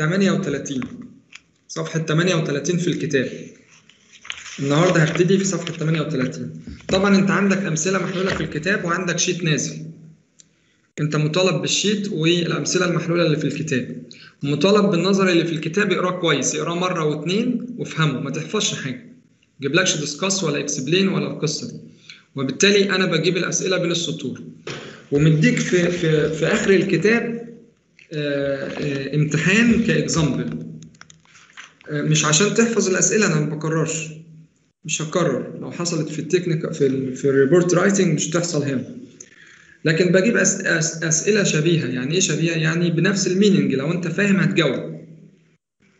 38 صفحة 38 في الكتاب. النهارده هبتدي في صفحة 38 طبعا أنت عندك أمثلة محلولة في الكتاب وعندك sheet نازل. أنت مطالب بال sheet والأمثلة المحلولة اللي في الكتاب. مطالب بالنظر اللي في الكتاب اقراه كويس اقراه مرة واتنين وافهمه ما تحفظش حاجة. جيبلكش discuss ولا explain ولا القصة دي. وبالتالي أنا بجيب الأسئلة بين السطور ومديك في في في آخر الكتاب امتحان ك example مش عشان تحفظ الأسئلة أنا ما بكررش. مش هكرر. لو حصلت في ال technical في ال في ال report writing مش هتحصل هنا. لكن بجيب أسئلة شبيهة. يعني إيه شبيهة؟ يعني بنفس ال meaning لو أنت فاهم هتجاوب.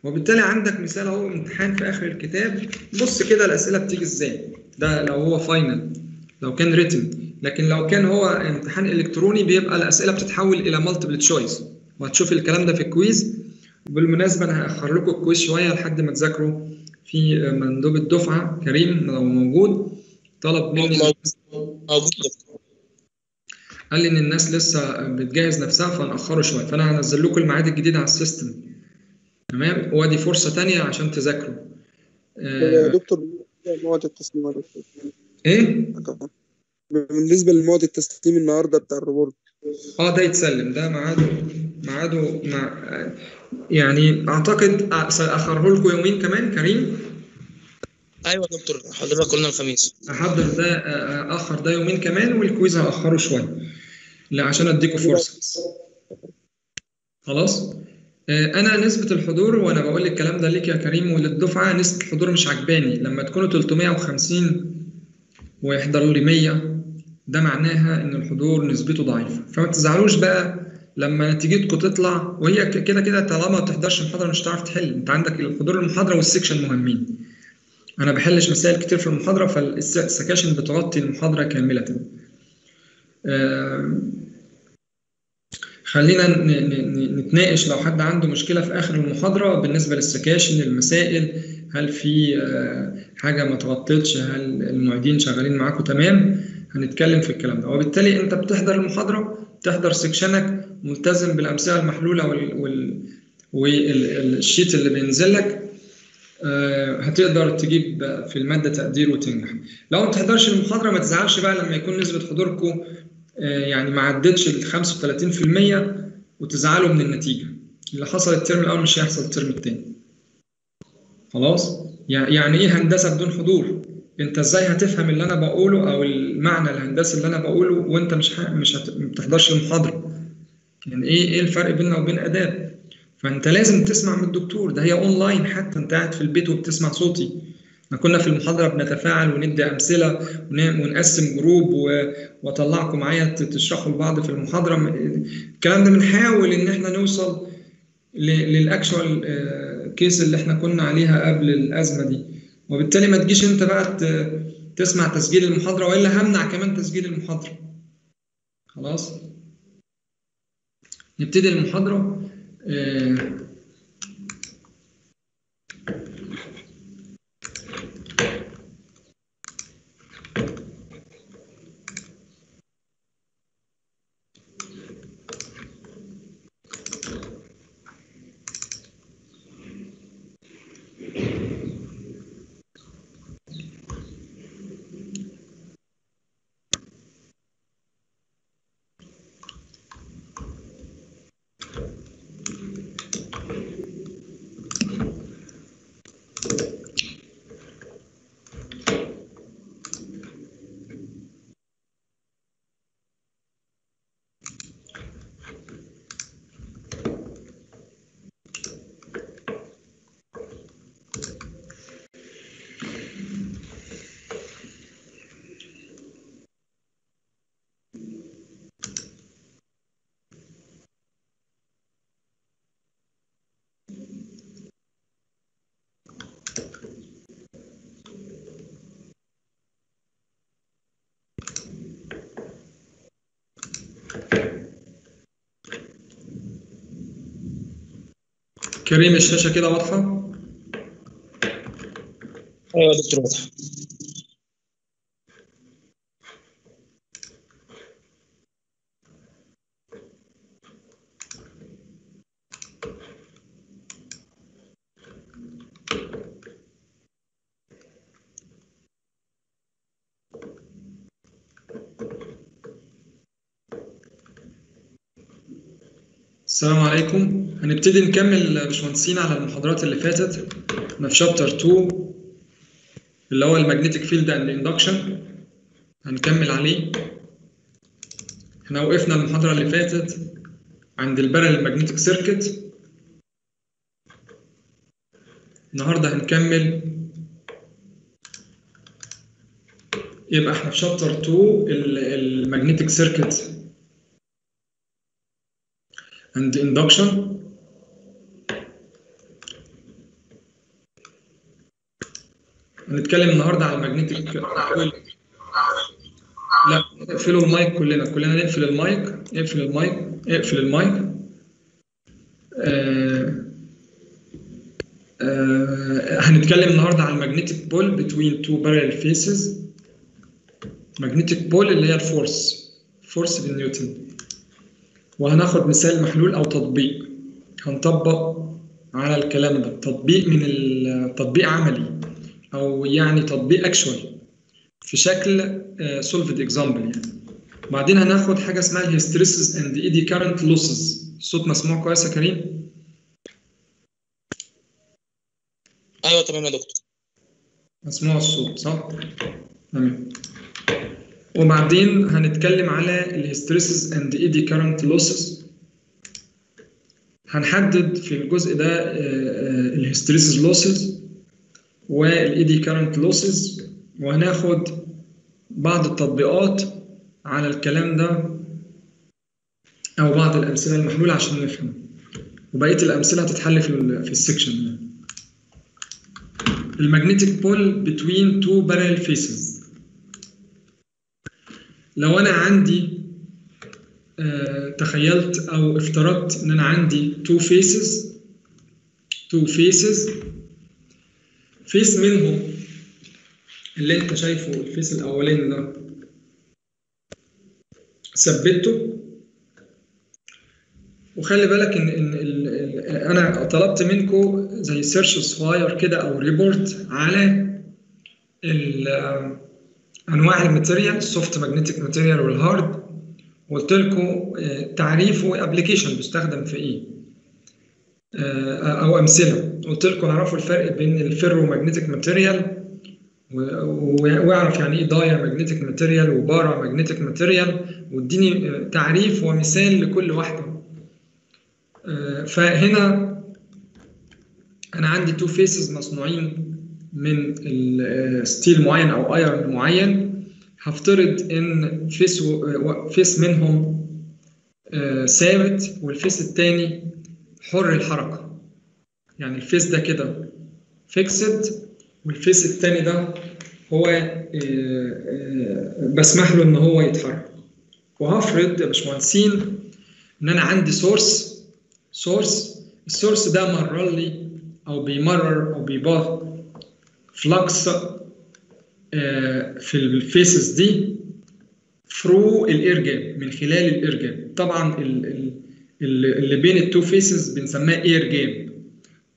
وبالتالي عندك مثال أهو امتحان في آخر الكتاب. بص كده الأسئلة بتيجي إزاي. ده لو هو final لو كان written لكن لو كان هو امتحان إلكتروني بيبقى الأسئلة بتتحول إلى multiple choice وهتشوف الكلام ده في ال quiz. بالمناسبة أنا هأخر لكم الكويز شوية لحد ما تذاكروا. في مندوب الدفعة كريم لو موجود. طلب مني موجود قال لي إن الناس لسه بتجهز نفسها فهنأخره شوية. فأنا هنزل لكم الميعاد الجديد على ال system. تمام؟ وأدي فرصة تانية عشان تذاكروا. يا آه دكتور موعد التسليم يا دكتور إيه؟ بالنسبة لموعد التسليم النهارده بتاع ال report آه ده يتسلم ده ميعاده ميعاده مع يعني أعتقد سأخره لكم يومين كمان كريم؟ أيوه يا دكتور حضرتك قلنا الخميس. أحضر ده آخر ده يومين كمان وال quiz هأخره شوية لا عشان اديكم فرصة. خلاص؟ أنا نسبة الحضور وأنا بقول الكلام ده ليك يا كريم وللدفعة نسبة الحضور مش عجباني. لما تكونوا 350 ويحضروا لي 100 ده معناها إن الحضور نسبته ضعيفة. فما تزعلوش بقى لما نتيجتكم تطلع وهي كده كده طالما ما تحضرش المحاضرة مش هتعرف تحل. أنت عندك الحضور المحاضرة وال section مهمين. أنا بحلش مسائل كتير في المحاضرة فالسكاشن بتغطي المحاضرة كاملة. آم، خلينا نتناقش لو حد عنده مشكلة في آخر المحاضرة بالنسبة للسكاشن المسائل هل في آه، حاجة ما تغطتش هل المعيدين شغالين معاكم تمام؟ هنتكلم في الكلام ده. وبالتالي انت بتحضر المحاضرة تحضر سكشنك ملتزم بالأمثلة المحلولة وال, وال وال sheet اللي بينزل لك آه، هتقدر تجيب في المادة تقدير وتنجح. لو ما تحضرش المحاضرة ما تزعلش بقى لما يكون نسبة حضوركم آه، يعني ما عدتش ال 35% وتزعلوا من النتيجة. اللي حصل الترم الأول مش هيحصل الترم الثاني خلاص؟ يع- يعني إيه هندسة بدون حضور؟ انت إزاي هتفهم اللي أنا بقوله أو المعنى الهندسي اللي أنا بقوله وانت مش. مش بتحضرش المحاضرة يعني إيه إيه الفرق بيننا وبين أداب فانت لازم تسمع من الدكتور ده هي اونلاين حتى انت قاعد في البيت وبتسمع صوتي إحنا كنا في المحاضرة بنتفاعل وندي أمثلة ون- ونقسم group. وأطلعكم معايا تشرحوا لبعض في المحاضرة الكلام ده بنحاول إن إحنا نوصل. لل actual case اللي إحنا كنا عليها قبل الأزمة دي وبالتالي ما تجيش انت بقى تسمع تسجيل المحاضرة وإلا همنع كمان تسجيل المحاضرة. خلاص؟ نبتدي المحاضرة. آه، كريم الشاشة كده واضحة؟ أيوه دكتور واضح هنبتدي نكمل يا باشمهندسين على المحاضرات اللي فاتت. إحنا في chapter 2 اللي هو ال magnetic field and induction هنكمل عليه. إحنا وقفنا المحاضرة اللي فاتت عند ال parallel magnetic circuit النهارده هنكمل. يبقى إحنا في chapter 2 ال magnetic circuit and induction. هنتكلم النهارده على ال magnetic لا اقفلوا المايك كلنا. كلنا نقفل المايك. اقفل المايك. اقفل المايك. آه آه هنتكلم النهارده على ال magnetic pull between two parallel faces. magnetic pull اللي هي ال force. force بالنيوتن وهناخد مثال محلول أو تطبيق. هنطبق على الكلام ده. تطبيق من التطبيق عملي. أو يعني تطبيق actual في شكل solved example يعني. بعدين هناخد حاجة اسمها ال hysteresis and eddy current losses الصوت مسموع كويس يا كريم؟ أيوه تمام يا دكتور. مسموع الصوت صح؟ تمام. وبعدين هنتكلم على ال hysteresis and eddy current losses هنحدد في الجزء ده ال hysteresis losses وال eddy current losses وهناخد بعض التطبيقات على الكلام ده أو بعض الأمثلة المحلوله عشان نفهم. وبقية الأمثلة هتتحل في في ال section ده ال magnetic pull between two parallel faces. لو أنا عندي آه تخيلت أو افترضت إن أنا عندي two faces two faces face منهم اللي انت شايفه ال face الأولاني ده. ثبته. وخلي بالك ان إن أنا طلبت منكم زي search صغير كده أو report على أنواع ال material ال soft magnetic material وال hard وقلت لكم تعريف و application بيستخدم في إيه؟ أو أمثلة. قلت لكم أعرفوا الفرق بين ال ferromagnetic material وأعرف يعني إيه diamagnetic material و paramagnetic material واديني تعريف ومثال لكل واحدة. فهنا أنا عندي two faces مصنوعين من steel معين أو iron معين. هفترض إن face face منهم ثابت وال face الثاني حر الحركة. يعني ال face ده كده fixed وال face الثاني ده هو بسمح له إن هو يتحرك. وهفرض يا باشمهندسين إن أنا عندي source source ال source ده مرر لي أو بيمرر أو بي pass flux في ال faces دي through ال air gap من خلال ال air gap. طبعا اللي بين ال two faces بنسميها air gap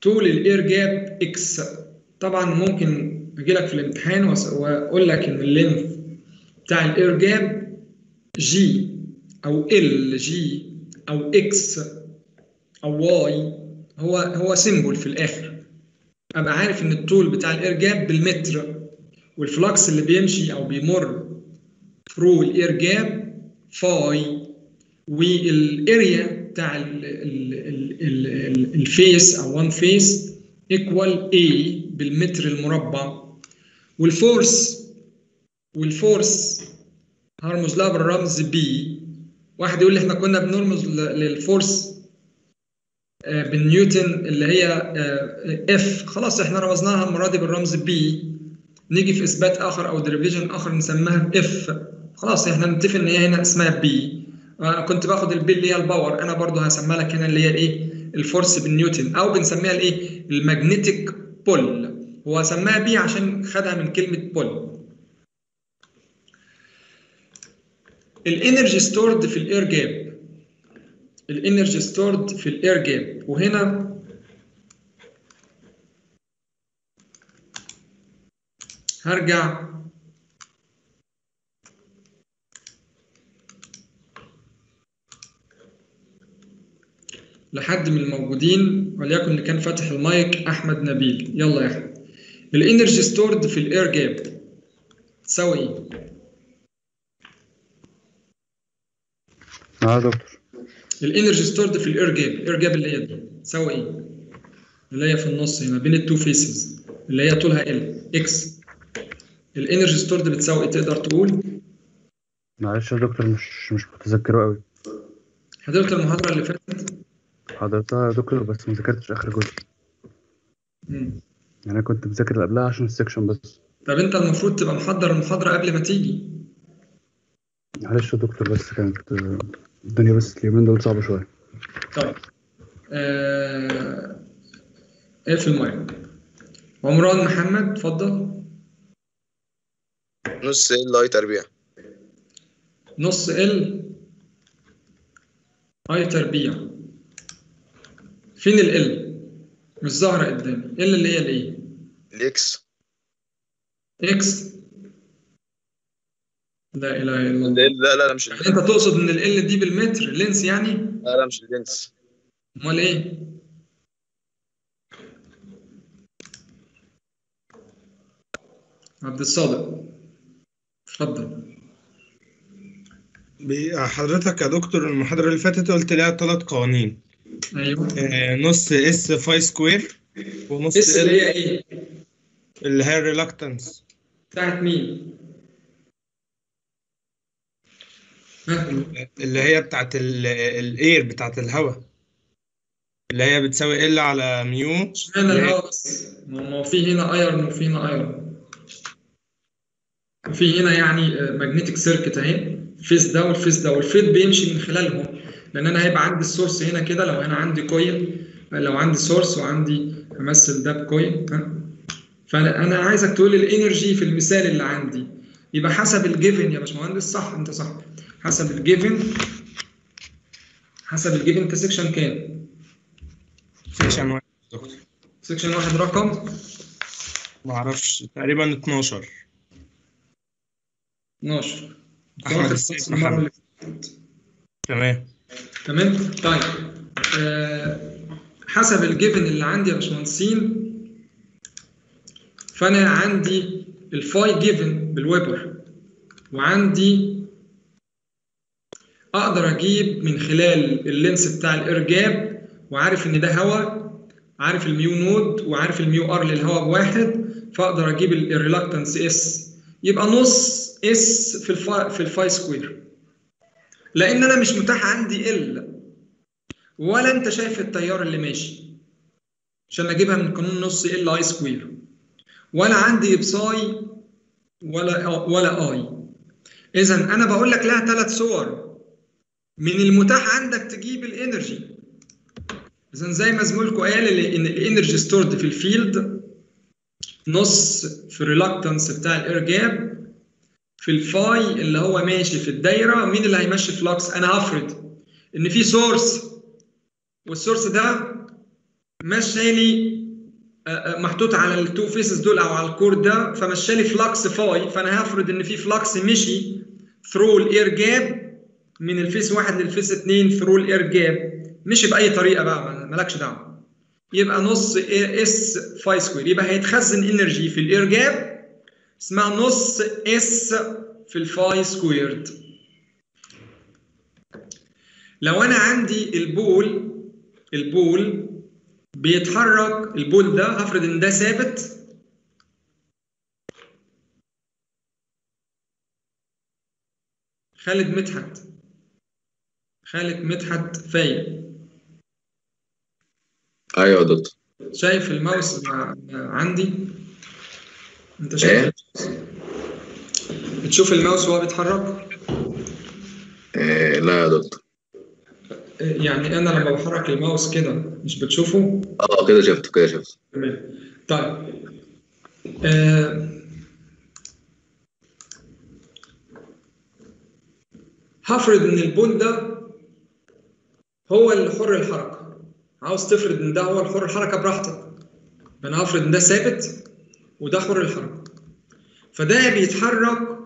طول ال air gap X طبعا ممكن أجي لك في الامتحان وأقول لك إن ال length بتاع ال air gap g أو lg أو X أو Y هو هو symbol في الآخر. أبقى عارف إن الطول بتاع ال air gap بالمتر وال flux اللي بيمشي أو بيمر through ال air gap phi وال area بتاع ال ال ال ال ال face أو one face equal A بالمتر المربع. وال force وال force هرمز لها بالرمز P. واحد يقول لي إحنا كنا بنرمز لل force بالنيوتن اللي هي F. خلاص إحنا رمزناها المرة دي بالرمز P. نيجي في إثبات آخر أو derivation آخر نسميها F. خلاص إحنا نتفق إن هي هنا اسمها أنا كنت باخد ال P اللي هي ال power أنا برضو هسميها لك هنا اللي هي الإيه؟ ال force بالنيوتن أو بنسميها الإيه؟ ال magnetic pull هو سماها P عشان خدها من كلمة pull الانرجي ستورد في الاير جاب الانرجي ستورد في الاير جاب وهنا هرجع لحد من الموجودين وليكن اللي كان فاتح المايك أحمد نبيل. يلا يا احمد ال energy stored في ال air gap تساوي إيه آه يا دكتور ال energy stored في ال air gap ال air gap اللي هي دي. تساوي إيه اللي هي في النص هنا بين ال two faces اللي هي طولها ال X ال energy stored بتساوي إيه تقدر تقول؟ معلش يا دكتور مش مش متذكره قوي حضرت المحاضرة اللي فاتت حضرتها يا دكتور بس ما ذاكرتش آخر جزء. مم. يعني أنا كنت مذاكر اللي قبلها عشان ال section بس. طب أنت المفروض تبقى محضر المحاضرة قبل ما تيجي. معلش يا دكتور بس كانت آه، الدنيا بس اليومين دول صعبة شوية. طيب. آه... اقفل المايك. عمران محمد اتفضل. نص L I تربيع. نص L I تربيع. فين ال L مش ظاهرة قدامي. L اللي هي الايه ال X X لا إله إلا الله. لا لا لا مش يعني أنت تقصد إن L دي بالمتر length يعني؟ لا لا مش ال length أمال إيه؟ عبد الصادق. اتفضل. حضرتك يا دكتور المحاضرة اللي فاتت قلت لها ثلاث قوانين. أيوه. آه، نص S فاي square ونص S اللي ال هي إيه؟ اللي هي ال reluctance بتاعت مين؟ اللي هي بتاعت ال air بتاعت الهواء. اللي هي بتساوي L على ميو اشمعنى الهواء بس؟ ما ما هو في هنا iron وفي هنا iron في هنا يعني magnetic circuit أهي. ال face ده وال face ده وال field بيمشي من خلالهم. لأن أنا هيبقى عندي ال source هنا كده لو أنا عندي coil لو عندي source وعندي همثل ده ب coil فأنا أنا عايزك تقول لي ال energy في المثال اللي عندي. يبقى حسب ال given يا باشمهندس صح؟ أنت صح. حسب ال given حسب ال given أنت section كام؟ section واحد. دكتور section واحد رقم؟ ما أعرفش. تقريبا 12 12 أحمد واخد السيد محمد. تمام. تمام؟ طيب آه حسب ال given اللي عندي يا باشمهندسين فأنا عندي الفاي given بال weber وعندي أقدر أجيب من خلال ال length بتاع ال air gap وعارف إن ده هواء عارف الميو naught وعارف الميو R للهواء بواحد فأقدر أجيب ال reluctance S. يبقى نص S في الفاي في الفاي square. لأن أنا مش متاح عندي ال ولا أنت شايف التيار اللي ماشي. عشان أجيبها من قانون نص L I square ولا عندي بساي ولا ولا I اذا أنا بقول لك لها ثلاث صور. من المتاح عندك تجيب ال energy. اذا زي ما زميلكم قال إن ال energy stored في ال field. نص في ال reluctance بتاع ال air gap. في الفاي اللي هو ماشي في الدايرة مين اللي هيمشي flux أنا هفرض إن في source وال source ده مشالي محطوط على ال two faces دول أو على ال core ده فمشالي flux فاي فأنا هفرض إن في flux مشي through ال air gap من ال face واحد لل face اتنين through ال air gap مشي بأي طريقة بقى مالكش دعوة. يبقى نص S فاي square يبقى هيتخزن energy في ال air gap اسمها نص S في الفاي squared لو أنا عندي ال pole ال pole بيتحرك ال pole ده هفرض إن ده ثابت. خالد مدحت. خالد مدحت فايق أيوه يا دكتور. شايف الماوس عندي؟ انت شايف إيه؟ بتشوف الماوس وهو بيتحرك؟ إيه لا يا دكتور. يعني أنا لما بحرك الماوس كده مش بتشوفه؟ آه كده شفته كده شفته. تمام. طيب. آه هفرض إن ال pole ده هو اللي حر الحركة. عاوز تفرض إن ده هو الحر الحركة براحتك. أنا هفرض إن ده ثابت؟ وده حر الحركه فده بيتحرك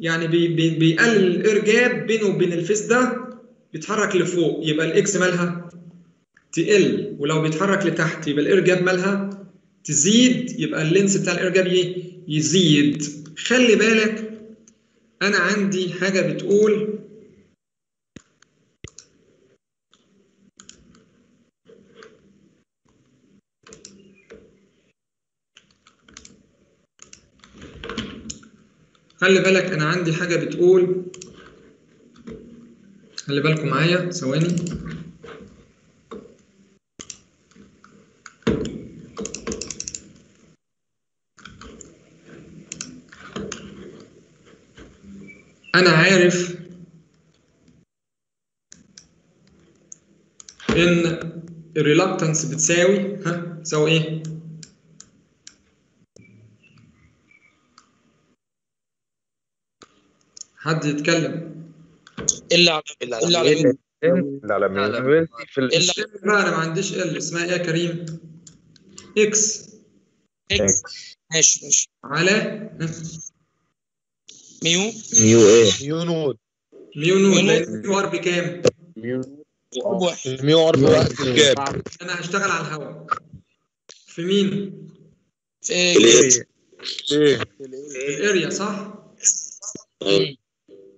يعني بي بي بيقلل ال air gap بينه وبين ال face ده بيتحرك لفوق يبقى ال X مالها تقل. ولو بيتحرك لتحت يبقى ال air gap مالها تزيد يبقى ال length بتاع ال air gap إيه؟ يزيد. خلي بالك أنا عندي حاجة بتقول خلي بالك أنا عندي حاجة بتقول خلي بالكم معايا ثواني. أنا عارف إن الريلاكتنس بتساوي ها تساوي إيه؟ حد يتكلم. إلا على إلا على على مين؟ لا على مين؟ إلا لا أنا ما عنديش ال اسمها إيه يا كريم؟ إكس. إكس. ماشي ماشي. على؟ ميو؟ ميو إيه؟ ميو نود. ميو نود. ميو ميو ار بكام واحد. ميو ار الجاب أنا هشتغل على الهواء. في مين؟ في ال A إيه؟ في ال area صح؟ أيوه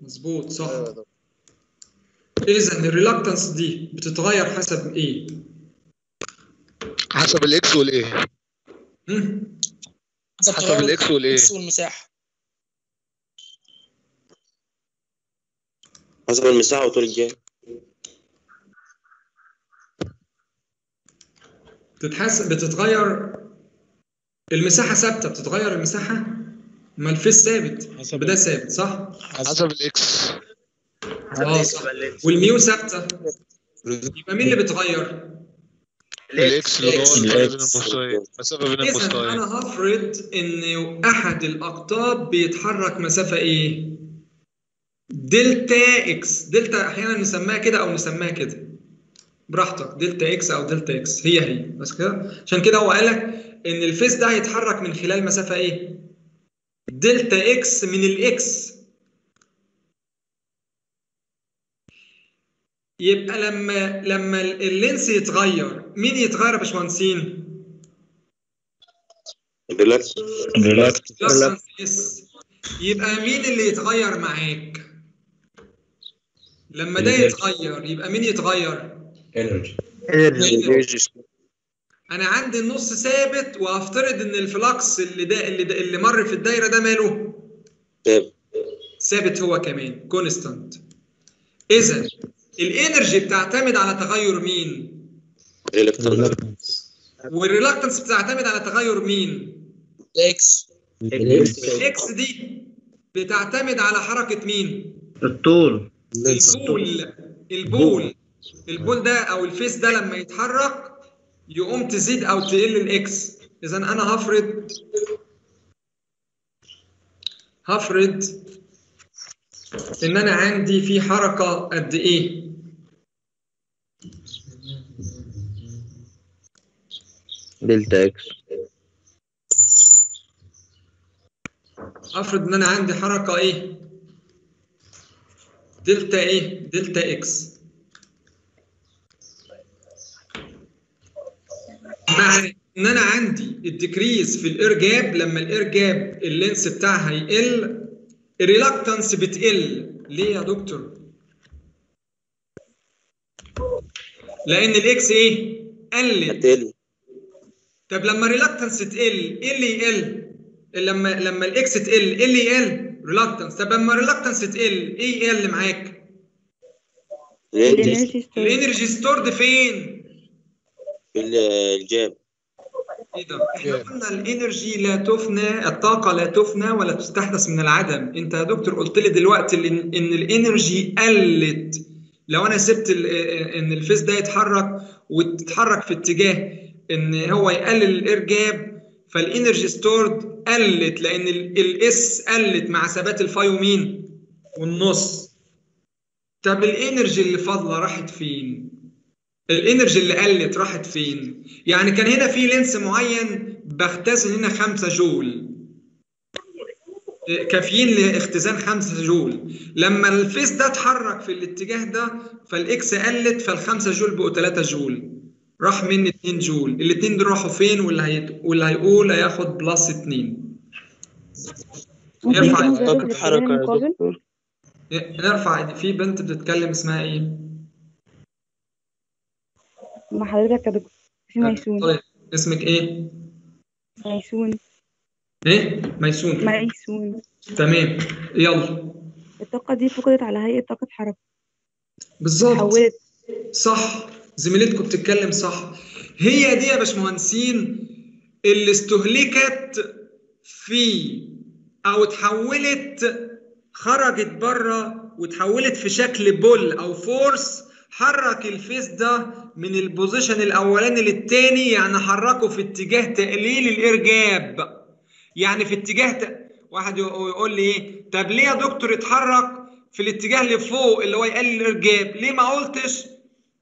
مظبوط صح. اذا ال reluctance دي بتتغير حسب إيه؟ حسب ال X وال A؟ حسب الإكس والايه الإكس والمساحة. حسب المساحة وطول الجاي. بتتحسب بتتغير المساحة ثابتة بتتغير المساحة؟ ما ال face ثابت. حسب ده ثابت صح؟ حسب ال X آه صح. والميو ثابتة. يبقى مين اللي بيتغير؟ ال X اللي هو الفرق بين المستويين. أنا هفرض إن أحد الأقطاب بيتحرك مسافة إيه؟ دلتا X دلتا أحيانا نسميها كده أو نسميها كده. براحتك. دلتا X أو دلتا X هي هي. بس كده؟ عشان كده هو قال لك إن ال face ده هيتحرك من خلال مسافة إيه؟ دلتا X من ال X. يبقى لما لما ال length يتغير مين يتغير يا باشمهندسين؟ يبقى مين اللي يتغير معاك؟ لما ده يتغير يبقى مين يتغير؟ أنا عندي النص ثابت وهفترض ان ال flux اللي ده اللي, ده اللي مر في الدايرة ده ماله؟ ثابت. ثابت هو كمان constant إذا ال energy بتعتمد على تغير مين؟ reluctance وال reluctance بتعتمد على تغير مين؟ الاكس الاكس دي بتعتمد على حركة مين؟ الطول. البول. البول. البول ده أو الفيس ده لما يتحرك يقوم تزيد أو تقل ال x اذا أنا هفرض هفرض إن أنا عندي في حركة قد إيه. delta x. افرض إن أنا عندي حركة إيه. دلتا إيه. delta x. مع إن أنا عندي الديكريز في الإير جاب لما الإير جاب اللينس بتاعها يقل ال reluctance بتقل. ليه يا دكتور؟ لأن ال x إيه؟ قلت. هتقل طب لما ال reluctance تقل إيه اللي يقل؟ لما لما ال x تقل إيه اللي يقل؟ reluctance طب لما ال reluctance تقل إيه يقل معاك؟ ال energy stored فين؟ في ده إحنا قلنا ال energy لا تفنى الطاقة لا تفنى ولا تستحدث من العدم. أنت يا دكتور قلت لي دلوقتي ان ال energy قلت. لو أنا سبت إن ال face ده يتحرك وتتحرك في اتجاه إن هو يقلل ال air gap فال energy stored قلت لأن ال x قلت مع ثبات ال phi ومين والنص. طب ال energy اللي فاضلة راحت فين؟ ال energy اللي قلت راحت فين؟ يعني كان هنا في length معين بختزن هنا 5 جول. كافيين لاختزان 5 جول. لما ال face ده اتحرك في الاتجاه ده فال x قلت فال5 جول بقوا 3 جول. راح مني 2 جول. الاثنين دول راحوا فين؟ واللي هي... واللي هيقول هياخد plus 2 ممكن يرفع يكون طاقة حركة يا دكتور. نرفع في بنت بتتكلم اسمها إيه؟ مع حضرتك يا دكتور. في ميسون. طيب اسمك إيه؟ ميسون. إيه؟ ميسون. ميسون. تمام. يلا. الطاقة دي فقدت على هيئة طاقة حركة. بالظبط. تحولت صح. زميلتكم بتتكلم صح. هي دي يا باشمهندسين اللي استهلكت في أو اتحولت خرجت بره وتحولت في شكل pull أو force حرك ال face ده من ال position الأولاني للتاني يعني حركه في اتجاه تقليل ال air gap. يعني في اتجاه ت... واحد يقو- يقول لي إيه؟ طب ليه يا دكتور اتحرك في الاتجاه اللي فوق اللي هو يقلل ال air gap؟ ليه ما قلتش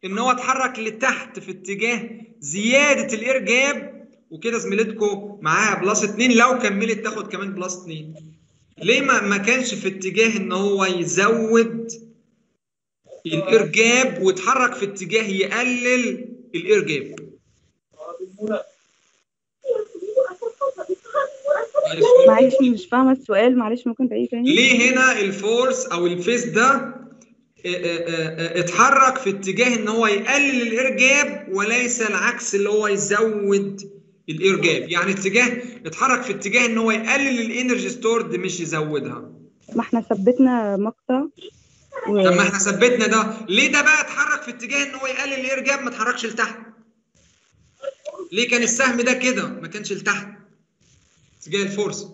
إن هو اتحرك لتحت في اتجاه زيادة ال air gap؟ وكده زميلتكم معاها plus 2 لو كملت تاخد كمان plus 2 ليه ما كانش في اتجاه إن هو يزود ال air gap ويتحرك في اتجاه يقلل ال air gap معلش مش فاهمة السؤال. معلش ممكن تعيد تاني؟ ليه هنا ال force أو ال face ده آه، آه، آه، اتحرك في اتجاه إن هو يقلل ال air gap وليس العكس اللي هو يزود ال air gap يعني اتجاه اتحرك في اتجاه إن هو يقلل ال energy stored مش يزودها. ما إحنا ثبتنا مقطع. و... طب ما إحنا ثبتنا ده. ليه ده بقى اتحرك في اتجاه إن هو يقلل ال air gap ما اتحركش لتحت؟ ليه كان السهم ده كده ما كانش لتحت؟ اتجاه ال force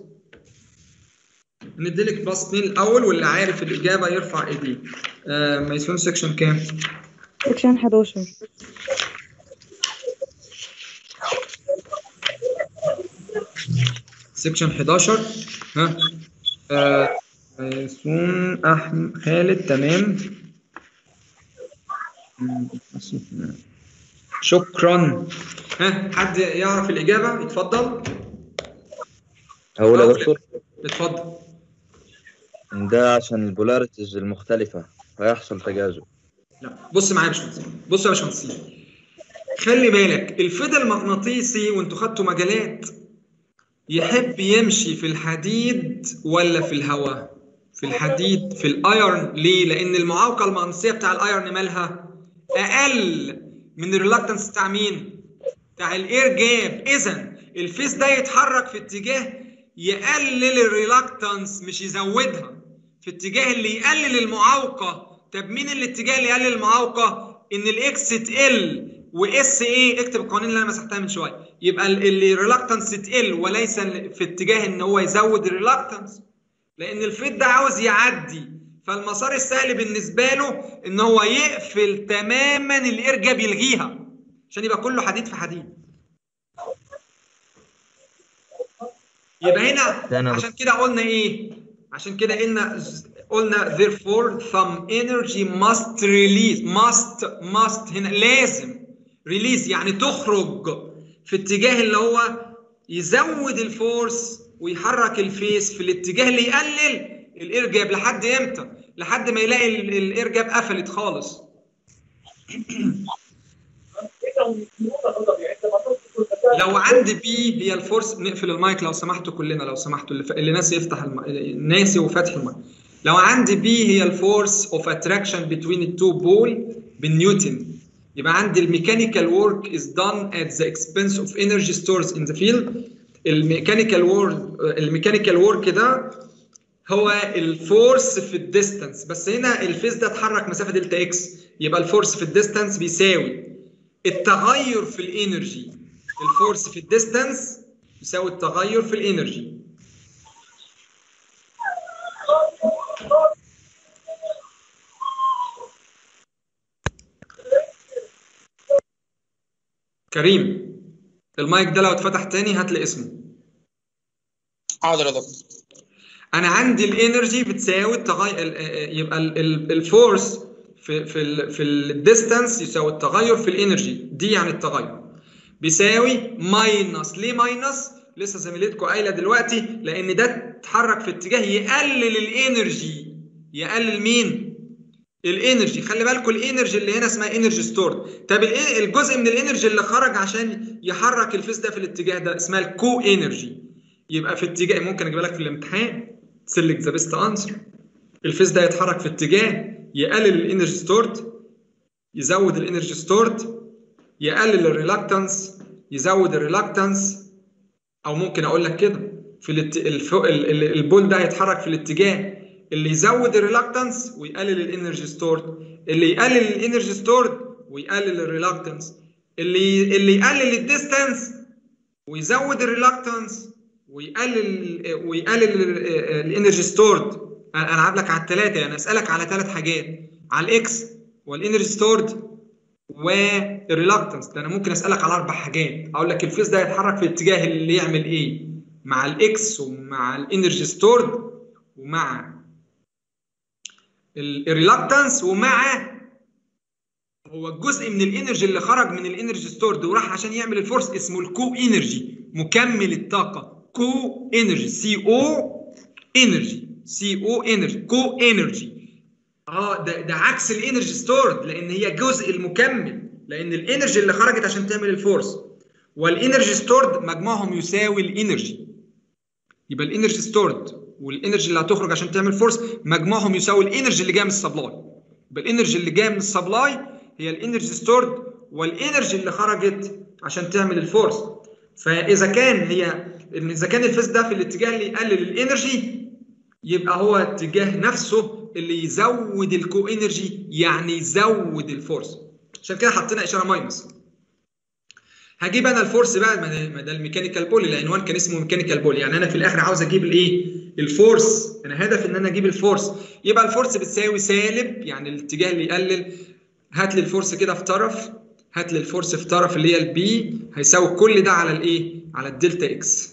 نديلك plus 2 الأول واللي عارف الإجابة يرفع إيديه. آه ميسون section كام؟ section 11 section 11 ها؟ آه ميسون أحمد خالد تمام. شكرا. ها حد يعرف الإجابة؟ يتفضل هقول يا. دكتور؟ اتفضل. ده عشان ال polarities المختلفة هيحصل تجاذب. لا بص معايا يا باشمهندس. بص يا باشمهندس. خلي بالك الفيض المغناطيسي وانتوا خدتوا مجالات يحب يمشي في الحديد ولا في الهواء؟ في الحديد في ال iron. ليه؟ لأن المعوقة المغناطيسيه بتاع ال iron مالها أقل من ال reluctance بتاع مين؟ بتاع ال air gap. اذا ال face ده يتحرك في اتجاه يقلل ال reluctance مش يزودها. في اتجاه اللي يقلل المعوقة. طب مين الاتجاه اللي يقلل المعوقة؟ إن ال x تقل و x إيه اكتب القوانين اللي أنا مسحتها من شوية. يبقى ال reluctance تقل وليس في اتجاه إن هو يزود ال reluctance لأن الفيض ده عاوز يعدي. فالمسار السهل بالنسبة له إن هو يقفل تماما ال air gap يلغيها عشان يبقى كله حديد في حديد. يبقى هنا عشان كده قلنا إيه؟ عشان كده قلنا قلنا therefore some energy must release must must هنا لازم release يعني تخرج في اتجاه اللي هو يزود ال force ويحرك ال face في الاتجاه اللي يقلل ال air gap لحد إمتى؟ لحد ما يلاقي ال- ال air gap قفلت خالص. لو عندي P هي ال force نقفل المايك لو سمحتوا كلنا لو سمحتوا اللي. اللي ناسي يفتح الم... ناسي وفتح المايك. لو عندي P هي ال force of attraction بين ال two pole بالنيوتن يبقى عندي ال mechanical work is done at the expense of energy stored in the field ال mechanical work ال mechanical work ده هو ال force في ال distance. بس هنا ال face ده اتحرك مسافة delta x يبقى ال force في ال distance بيساوي التغير في ال energy. ال force في ال distance يساوي التغير في ال energy. كريم. المايك ده لو اتفتح تاني هات لي اسمه. حاضر يا دكتور. أنا عندي ال energy بتساوي التغير يبقى ال- ال- ال force في في في ال distance يساوي التغير في ال energy. دي يعني التغير. بيساوي minus. ليه minus؟ لسه زميلتكم قايلة دلوقتي لأن ده اتحرك في اتجاه يقلل ال energy. يقلل مين؟ ال energy. خلي بالكم ال energy اللي هنا اسمها energy stored طب الإيه- الجزء من ال energy اللي خرج عشان يحرك ال face ده في الاتجاه ده؟ اسمها ال co-energy. يبقى في اتجاه ممكن أجيبها لك في الامتحان. select the best answer ال face ده يتحرك في اتجاه يقلل الإنرجي ستورد يزود الإنرجي ستورد يقلل الريلاكتنس يزود الريلاكتنس أو ممكن أقول لك كده في ال pole ده هيتحرك في الاتجاه اللي يزود الريلاكتنس ويقلل الانرجي ستورد اللي يقلل الانرجي ستورد ويقلل الريلاكتنس اللي اللي يقلل ال distance ويزود ال reluctance ويقلل ويقلل ال energy stored أنا العب لك على الثلاثه يعني أسألك على ثلاث حاجات. على ال x وال energy stored وال reluctance ده أنا ممكن أسألك على أربع حاجات. أقول لك ال face ده يتحرك في الاتجاه اللي يعمل إيه. مع ال x ومع ال energy stored ومع ال reluctance ومع هو الجزء من ال energy اللي خرج من ال energy stored وراح عشان يعمل ال force اسمه ال co-energy مكمل الطاقة. co-energy C O energy C O energy co-energy آه ده ده عكس ال energy stored لأن هي جزء المكمل لأن ال energy اللي خرجت عشان تعمل ال force وال energy stored مجموعهم يساوي ال energy يبقى ال energy stored وال energy اللي هتخرج عشان تعمل force مجموعهم يساوي ال energy اللي جاية من ال supply يبقى الانرجي اللي جاية من السبلاي هي الانرجي ستورد والانرجي اللي خرجت عشان تعمل ال force فإذا كان هي إذا كان ال face ده في الاتجاه اللي يقلل ال energy يبقى هو اتجاه نفسه اللي يزود ال co-energy يعني يزود ال force عشان كده حطينا إشارة minus هجيب أنا ال force بقى ما ده- ال mechanical pull العنوان كان اسمه mechanical pull. يعني أنا في الآخر عاوز أجيب الإيه؟ ال force. أنا هدف إن أنا أجيب ال force. يبقى ال force بتساوي سالب يعني الاتجاه اللي يقلل. هات لي ال force كده في طرف هات لي ال force في طرف اللي هي ال P. هيساوي كل ده على الإيه؟ على ال delta x.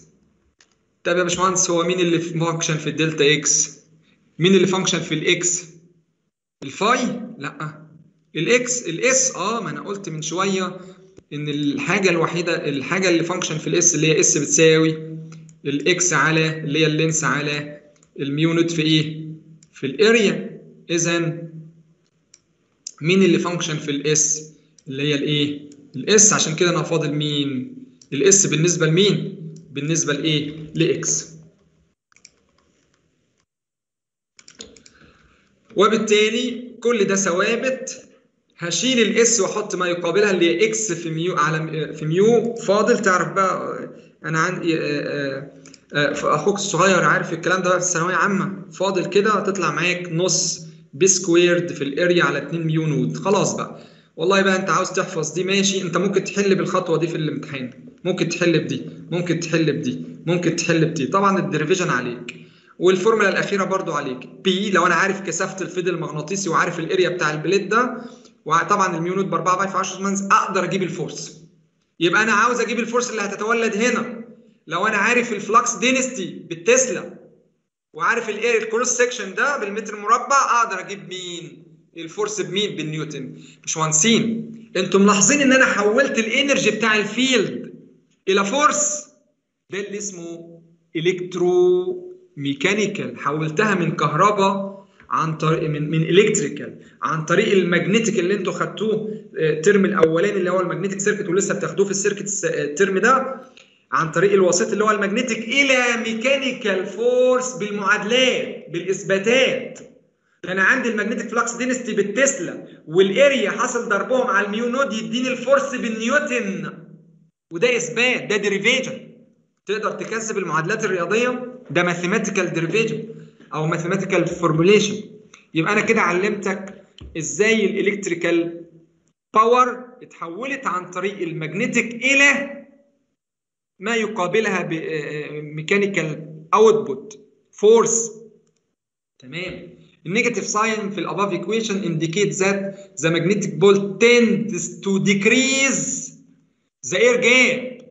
طب يا باشمهندس هو مين اللي function في ال delta x؟ مين اللي function في ال x ال phi؟ لأ. ال x ال S آه ما أنا قلت من شوية. إن الحاجة الوحيدة الحاجة اللي function في ال S اللي هي S بتساوي الاكس على اللي هي اللينس على الميو نوت في إيه؟ في الاريا اذا مين اللي فانكشن في الاس اللي هي الايه الاس عشان كده أنا فاضل مين؟ الاس بالنسبة لمين؟ بالنسبة لايه لاكس وبالتالي كل ده ثوابت هشيل الاس وأحط ما يقابلها اللي هي إكس في ميو على في ميو فاضل تعرف بقى أنا عندي آه، آه، آه، أخوك الصغير عارف الكلام ده بقى في الثانويه عامة. فاضل كده هتطلع معاك نص B squared في ال area على 2 mu naught خلاص بقى. والله بقى أنت عاوز تحفظ دي ماشي. أنت ممكن تحل بالخطوة دي في الامتحان. ممكن تحل بدي. ممكن تحل بدي. ممكن تحل بدي. طبعا ال derivation عليك. والفورمولا الأخيرة برضو عليك. B لو أنا عارف كثافة الفيد المغناطيسي وعارف ال area بتاع ال plate ده وطبعا ال mu naught ب 4 pi في 10 minus أقدر أجيب ال force. يبقى أنا عاوز أجيب ال force اللي هتتولد هنا. لو أنا عارف ال flux density بالتسلا وعارف الايه ال cross section ده بالمتر مربع أقدر أجيب مين؟ ال force بمين؟ بالنيوتن. باشمهندسين. أنتوا ملاحظين إن أنا حولت ال energy بتاع ال field إلى force ده اللي اسمه electromechanical حولتها من كهرباء عن طريق من من electrical عن طريق ال magnetic اللي أنتوا خدتوه ال term الأولاني اللي هو ال magnetic circuit ولسه بتاخدوه في ال circuit ال term ده عن طريق الوسيط اللي هو ال magnetic إلى mechanical force بالمعادلات بالإثباتات. أنا عندي ال magnetic flux density بالتسلا وال area حاصل ضربهم على ال mu naught يديني ال force بالنيوتن. وده إثبات ده derivation تقدر تكذب المعادلات الرياضية ده mathematical derivation أو mathematical formulation يبقى أنا كده علمتك إزاي ال electrical power اتحولت عن طريق ال magnetic إلى ما يقابلها ب mechanical output force تمام. ال negative sign في ال above equation indicate that the magnetic pole tends to decrease the air gap.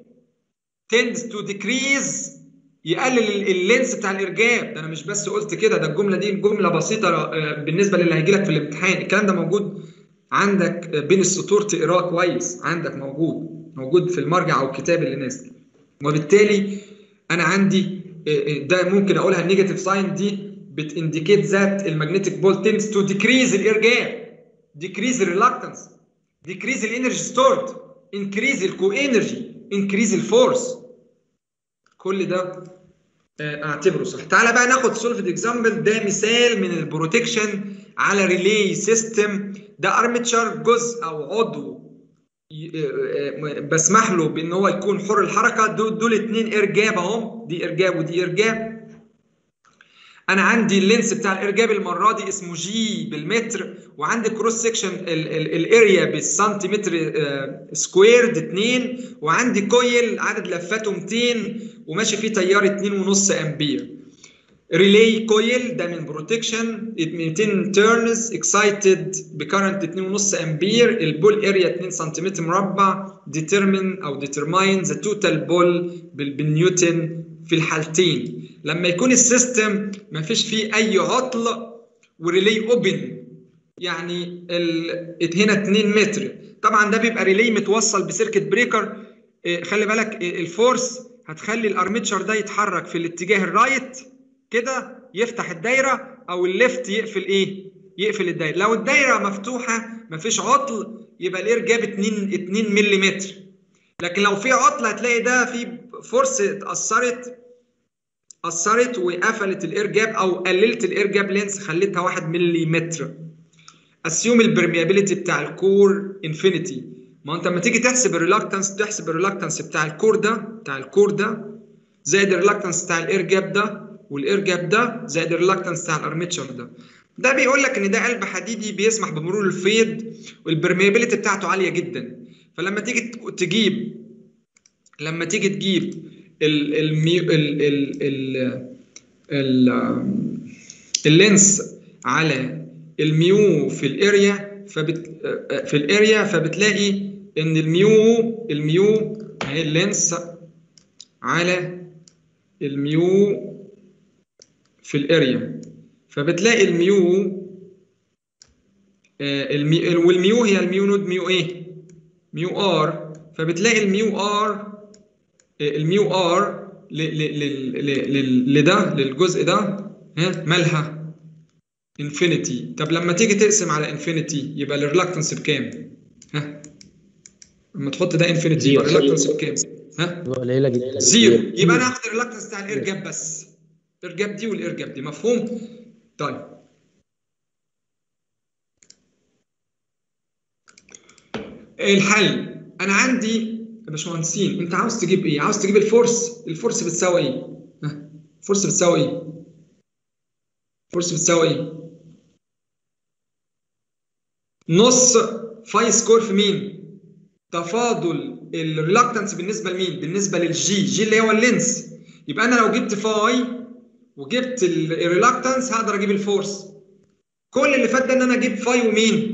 Tends to decrease يقلل ال length بتاع ال air gap. ده أنا مش بس قلت كده ده الجملة دي جملة بسيطة بالنسبة للي هيجي لك في الامتحان. الكلام ده موجود عندك بين السطور تقراه كويس. عندك موجود موجود في المرجع أو الكتاب اللي نازل. وبالتالي أنا عندي ده ممكن أقولها ال negative sign دي بت indicate that ال magnetic pole tends to decrease ال air gap decrease ال reluctance decrease ال energy stored increase ال co-energy increase ال force كل ده آه، أعتبره صح. تعالى بقى ناخد solved example ده مثال من ال protection على relay system ده armature جزء أو عضو آه، آه، بسمح له بإن هو يكون حر الحركة. دول دول اتنين air gap اهم دي air gap ودي air gap أنا عندي ال length بتاع ال air gap المرة دي اسمه جي بالمتر وعندي cross section ال area بالسنتيمتر squared 2 وعندي coil عدد لفاته 200 وماشي فيه تيار 2.5 أمبير. relay coil ده من protection 200 turns excited ب current 2.5 أمبير ال pole area 2 سنتيمتر مربع determine أو determine the total pull بالنيوتن في الحالتين. لما يكون ال system ما فيش فيه أي عطل و relay open يعني ال... هنا 2 متر. طبعا ده بيبقى relay متوصل ب circuit breaker. إيه، خلي بالك إيه، ال force هتخلي ال armature ده يتحرك في الاتجاه ال right كده يفتح الدايرة أو ال left يقفل إيه؟ يقفل الدايرة. لو الدايرة مفتوحة مفيش عطل يبقى ال air gap 2 2 ملم لكن لو في عطل هتلاقي ده في force اتأثرت أثرت وقفلت ال air gap أو قللت ال air gap length خليتها 1 ملم assume ال permeability بتاع ال core infinity ما انت لما تيجي تحسب ال reluctance تحسب ال reluctance بتاع ال core ده بتاع ال core ده زائد ال reluctance بتاع ال air gap ده وال air gap ده زائد ال reluctance بتاع ال armature ده. ده بيقول لك إن ده قلب حديدي بيسمح بمرور الفيض وال permeability بتاعته عالية جدا. فلما تيجي تجيب لما تيجي تجيب ال ال mu ال ال ال ال ال length على ال mu في ال area فبت في ال area فبتلاقي إن ال mu ال mu اهي ال length على ال mu في ال area. فبتلاقي ال mu آه، المي وال mu هي ال mu naught mu إيه؟ mu r فبتلاقي ال mu r ال mu r لده للجزء ده ها مالها infinity طب لما تيجي تقسم على infinity يبقى ال reluctance بكام؟ ها لما تحط ده infinity يبقى ال reluctance بكام؟ ها؟ قليلة جدا. zero. يبقى أنا هاخد ال reluctance بتاع ال air gap بس. ال air gap دي وال air gap دي. مفهوم؟ طيب. الحل. أنا عندي يا باشمهندسين أنت عاوز تجيب إيه؟ عاوز تجيب ال force ال force بتساوي إيه؟ ال force بتساوي إيه؟ ال force بتساوي إيه؟ نص phi square في مين؟ تفاضل ال reluctance بالنسبة لمين؟ بالنسبة للجي جي اللي هو ال length. يبقى أنا لو جبت phi وجبت ال reluctance هقدر أجيب ال force كل اللي فات ده إن أنا أجيب phi ومين؟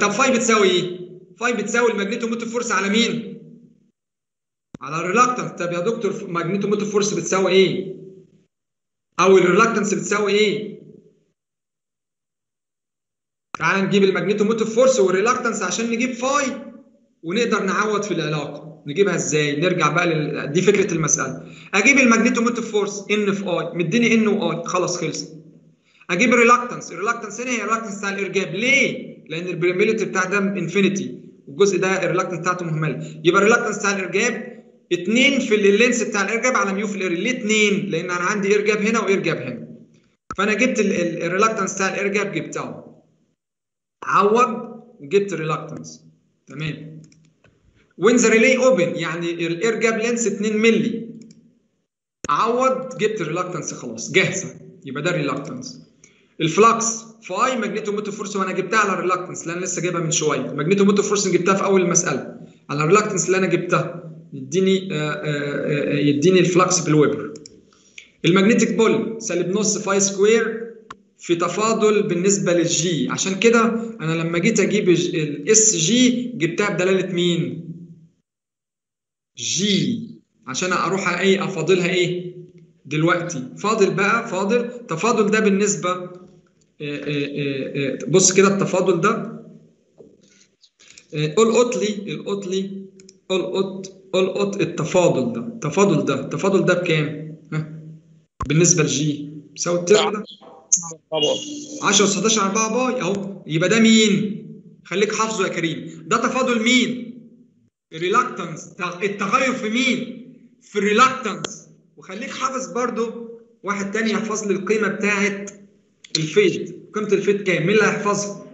طب phi بتساوي إيه؟ phi بتساوي ال magnetomotive force على مين؟ على ال reluctance طب يا دكتور magnetomotive force بتساوي إيه؟ أو ال reluctance بتساوي إيه؟ تعال نجيب ال magnetomotive force وال reluctance عشان نجيب phi ونقدر نعوض في العلاقة. نجيبها إزاي؟ نرجع بقى لل... دي فكرة المسألة. أجيب ال magnetomotive force N في I مديني N و I خلاص خلص أجيب ال reluctance ال reluctance هنا هي ال reluctance بتاع ال air gap. ليه؟ لأن ال permeability بتاع ده infinity والجزء ده ال reluctance بتاعته مهمله يبقى ال reluctance بتاع ال air gap 2 في ال length بتاع ال air gap على mu في ال air gap ليه 2 لأن أنا عندي air gap هنا و air gap هنا. فأنا جبت ال reluctance بتاع ال air gap جبته عوض وجبت ال reluctance تمام؟ when the relay open يعني ال air gap length 2 مللي عوض جبت ال reluctance خلاص. جاهزة. يبقى ده ال reluctance ال flux phi magnetomotive force وأنا جبتها على ال reluctance اللي أنا لسه جايبها من شوية. ال magnetomotive force جبتها في أول المسألة. على ال reluctance اللي أنا جبتها. يديني آآ آآ يديني ال flux بال weber ال magnetic pull سالب نص phi square في تفاضل بالنسبة للجي عشان كده أنا لما جيت أجيب ال S g جبتها بدلالة مين؟ جي عشان أروح إيه أفاضلها إيه؟ دلوقتي. فاضل بقى فاضل تفاضل ده بالنسبة بص كده التفاضل ده. القط لي القط لي القط القط التفاضل ده. التفاضل ده التفاضل ده بكام؟ ها؟ بالنسبة لجي. بيساوي ال term ده. 10 أس 11 على 4 pi أهو. يبقى ده مين؟ خليك حافظه يا كريم. ده تفاضل مين؟ ال reluctance التغير في مين؟ في ال reluctance وخليك حافظ برضو واحد تاني يحفظ لي القيمة بتاعت الفيد قيمه الفيد كام؟ مين اللي هيحفظها؟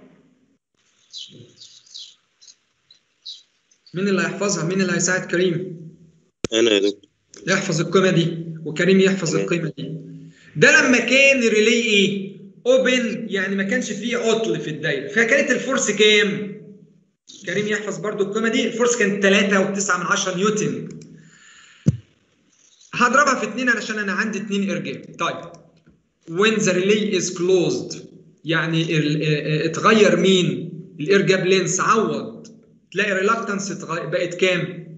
مين اللي هيحفظها؟ مين اللي هيساعد كريم؟ أنا يا دكتور يحفظ القيمة دي وكريم يحفظ. القيمة دي ده لما كان relay إيه open يعني ما كانش فيه عطل في الدايرة فكانت ال force كام كريم يحفظ برضو القيمة دي ال force كانت 3.9 من 10 نيوتن هضربها في 2 علشان أنا عندي 2 ارجاء طيب when the relay is closed. يعني اتغير مين؟ ال air gap length عوض. تلاقي reluctance بقت كام؟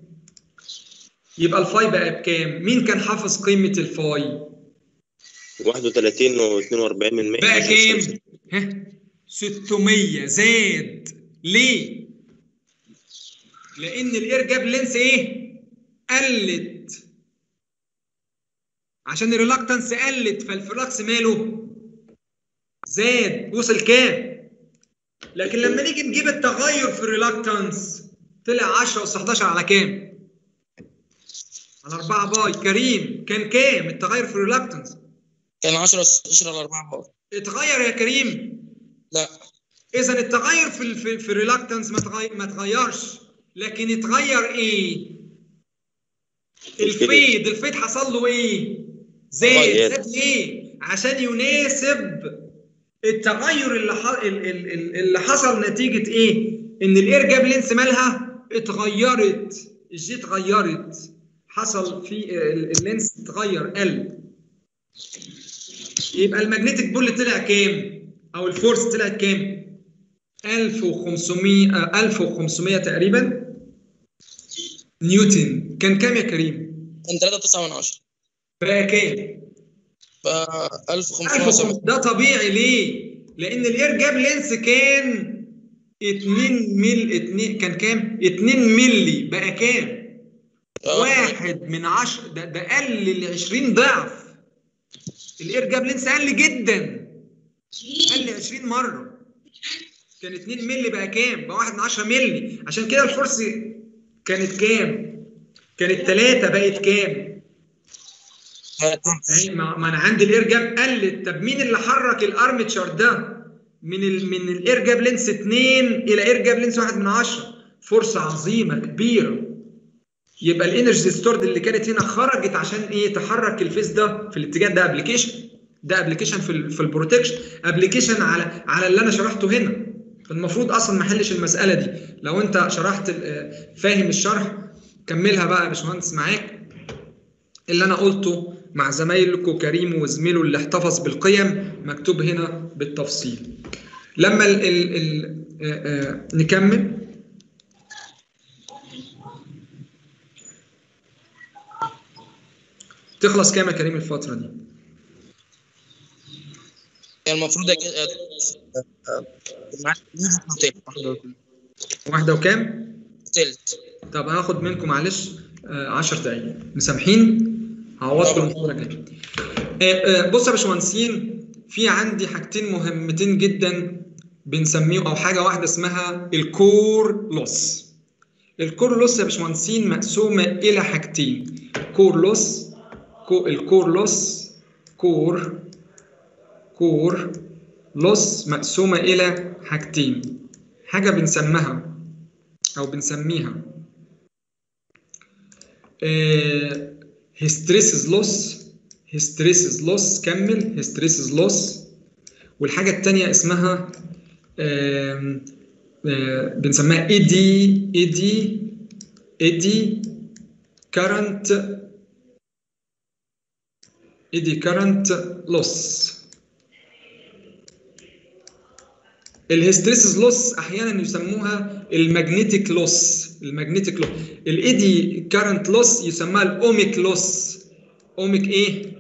يبقى ال phi بقى بكام مين كان حافظ قيمة ال phi 31 و42 من 100 بقى كام؟ ها؟ 600 زاد. ليه؟ لأن ال air gap length إيه؟ قلت. عشان ال reluctance قلت فال flux ماله؟ زاد. وصل كام؟ لكن لما نيجي نجيب التغير في ال reluctance طلع 10 أس 11 على كام؟ على 4 pi. كريم كان كام التغير في ال reluctance؟ كان 10 16 على 4 pi اتغير يا كريم. لا. اذا التغير في في, في ال reluctance ما تغير ما تغيرش. لكن اتغير إيه؟ الفيد. الفيد حصل له إيه؟ زاد اتغير. زاد ليه؟ عشان يناسب التغير اللي ح... ال- ال- ال- اللي حصل نتيجة إيه؟ إن ال air gap length مالها اتغيرت الجي اتغيرت حصل في ال- ال length اتغير قل يبقى ال magnetic pull طلع كام؟ أو ال force طلعت كام؟ 1500 آه، 1500 تقريبا. نيوتن كان كام يا كريم؟ كان 3.9 من 10 كام بقى 1500 1500 ده طبيعي ليه؟ لأن ال air gap length كان 2 مل 2 كان كام؟ 2 ملي بقى كام؟ واحد من عشر ده ده قل ل 20 ضعف. الإير جاب لينس قل جدا. قل 20 مرة. كان 2 مللي بقى كام؟ بقى 1 من 10 مللي عشان كده الفرص كانت كام؟ كانت 3 بقت كام؟ ما أنا عندي الإير جاب قلت طب مين اللي حرك الأرمتشر ده؟ من ال من الإير جاب لينس 2 إلى إير جاب لينس 1 من 10 فرصة عظيمة كبيرة. يبقى الإنرجي ستورد اللي كانت هنا خرجت عشان إيه؟ تحرك الفيس ده في الاتجاه ده ابلكيشن ده ابلكيشن في في البروتكشن ابلكيشن على على اللي أنا شرحته هنا. فالمفروض أصلا ما أحلش المسألة دي. لو أنت شرحت ال- فاهم الشرح كملها بقى يا باشمهندس معاك. اللي أنا قلته مع زمايلكم كريم وزميله اللي احتفظ بالقيم مكتوب هنا بالتفصيل لما ال ال ال آه، آه، نكمل تخلص كام يا كريم الفترة دي؟ كان المفروض تلت واحدة وكام؟ تلت طب هاخد منكم معلش 10 دقايق مسامحين؟ هعوضكم الجاية. آه، آه، بص يا باشمهندسين في عندي حاجتين مهمتين جدا بنسميه أو حاجة واحدة اسمها ال core loss. ال core loss يا باشمهندسين مقسومة إلى حاجتين core loss co ال core loss core core loss مقسومة إلى حاجتين حاجة بنسميها أو بنسميها hysteresis loss hysteresis loss كمل. hysteresis loss والحاجة التانية اسمها آم، آه، بنسميها eddy eddy eddy current eddy current loss ال hysteresis loss أحيانا يسموها ال magnetic loss ال magnetic loss ال eddy current loss يسموها ال ohmic loss ohmic إيه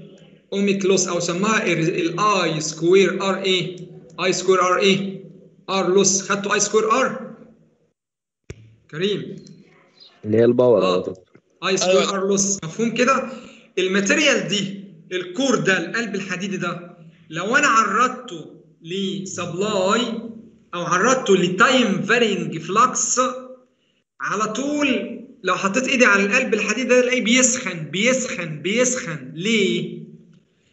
ohmic loss أو سموها ال I square R إيه I square R إيه R loss خدتوا I square R كريم. اللي هي ال power آه. I square R loss مفهوم كده؟ ال material دي ال core ده القلب الحديدي ده لو أنا عرضته ل supply أو عرضته ل time varying flux على طول لو حطيت ايدي على القلب الحديد ده الاقيه بيسخن بيسخن بيسخن. ليه؟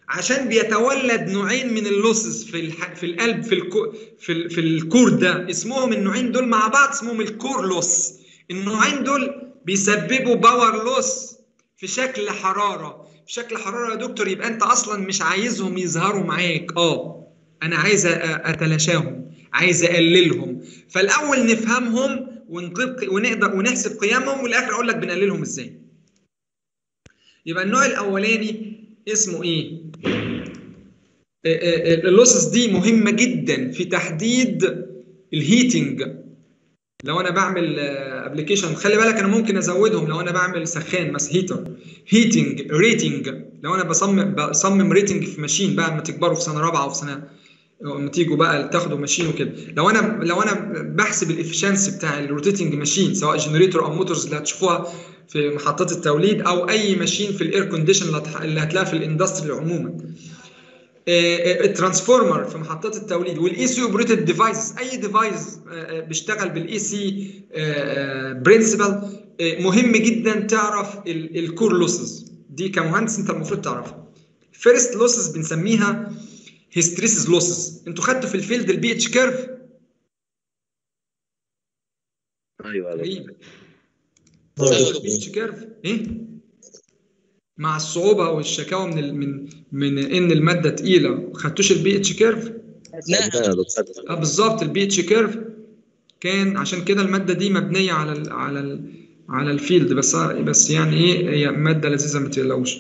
عشان بيتولد نوعين من ال losses في الح... في القلب في ال co... في, ال... في ال core ده. اسمهم النوعين دول مع بعض اسمهم ال core loss. النوعين دول بيسببوا power loss في شكل حرارة. في شكل حرارة يا دكتور يبقى انت أصلا مش عايزهم يظهروا معاك. آه أنا عايز أتلاشاهم عايز أقللهم. فالأول نفهمهم ونقيم ونقدر ونحسب قيمهم والآخر أقول لك بنقللهم إزاي. يبقى النوع الأولاني اسمه إيه؟ ال losses دي مهمة جدا في تحديد ال heating لو أنا بعمل ابلكيشن خلي بالك أنا ممكن أزودهم لو أنا بعمل سخان مثلا heater heating rating لو أنا بصمم بصمم rating في machine بقى لما تكبروا في سنة رابعة وفي سنة تيجوا بقى تاخدوا machine وكده. لو أنا لو أنا بحسب ال efficiency بتاع ال rotating machine سواء generator أو motors اللي هتشوفوها في محطات التوليد أو أي machine في ال air condition اللي هتلاقيها في ال industry عموما. ال transformer في محطات التوليد وال AC operated devices أي device بيشتغل بال AC principle مهم جدا تعرف ال core losses دي كمهندس أنت المفروض تعرفها. first losses بنسميها hysteresis losses أنتوا خدتوا في ال field ال BH curve أيوه ال BH curve إيه؟ مع الصعوبة والشكاوى من ال... من من إن المادة تقيلة. ما خدتوش ال BH curve آه بالظبط ال BH curve كان عشان كده المادة دي مبنية على ال على ال على ال field. بس بس يعني إيه هي مادة لذيذة ما تقلقوش.